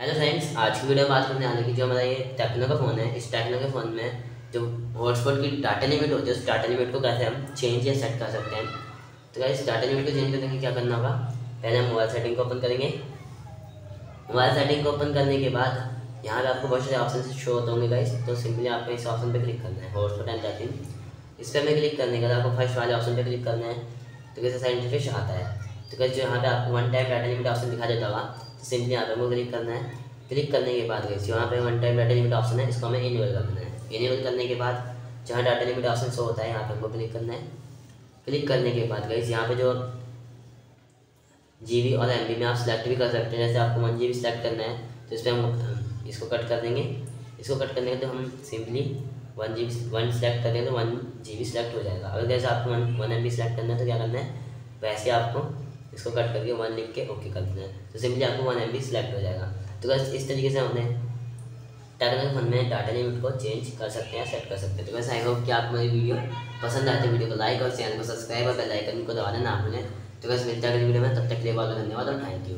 Hello friends आज की video में बात करने वाले की जो हमारा ये टेक्नो का फ़ोन है, इस टेक्नो के फ़ोन में जो हॉटस्पॉट की डाटा लिमिट होती है, उस डाटा लिमिट को कैसे हम चेंज या सेट कर सकते हैं। तो क्या इस डाटा लिमिट को चेंज करने के क्या करना होगा? पहले हम मोबाइल सेटिंग को ओपन करेंगे। मोबाइल सेटिंग को ओपन करने के बाद यहाँ पर आपको बहुत सारे ऑप्शन शो होते होंगे गाइस तो सिंपली आपको इस ऑप्शन पर क्लिक करना है हॉटस्पॉट एंड डाटिंग इस पर हमें क्लिक करने के बाद आपको फ़र्स्ट वाले ऑप्शन पर क्लिक करना है तो कैसे साइड इंटरफेस आता है। तो कैसे जो यहाँ पे आपको one time data limit option दिखा देता होगा तो सिंपली यहाँ पे हमको क्लिक करना है। क्लिक करने के बाद गई यहाँ पे one time data limit option है, इसको हमें इनेबल कर देना है। इनेबल करने के बाद जहाँ डाटा लिमिट ऑप्शन शो होता है, यहाँ पे हमको क्लिक करना है। क्लिक करने के बाद गई यहाँ पे जो जीबी और एमबी में आप सिलेक्ट भी कर सकते हैं, जैसे आपको वन जी सेलेक्ट करना है तो इस पर हम इसको कट कर देंगे। इसको कट करने के तो हम simply one G one select करेंगे तो वन जी सेलेक्ट हो जाएगा। अगर जैसे आपको वन वन एम सेलेक्ट करना है तो क्या करना है? वैसे आपको इसको कट करके वन लिख के ओके कर देना है। तो सिंपली आपको वन एम सेलेक्ट हो जाएगा। तो बस इस तरीके से हमने टेक्निकल फ़ोन में डाटा लिमिट को चेंज कर सकते हैं सेट कर सकते हैं। तो वैसे आई होप कि आप मेरी वीडियो पसंद आते हैं वीडियो को लाइक और चैनल को सब्सक्राइब और बेल आइकन को दबाना ना भूलें। तो बस मिलता है अगली वीडियो में, तब तक के लिए बहुत धन्यवाद और थैंक यू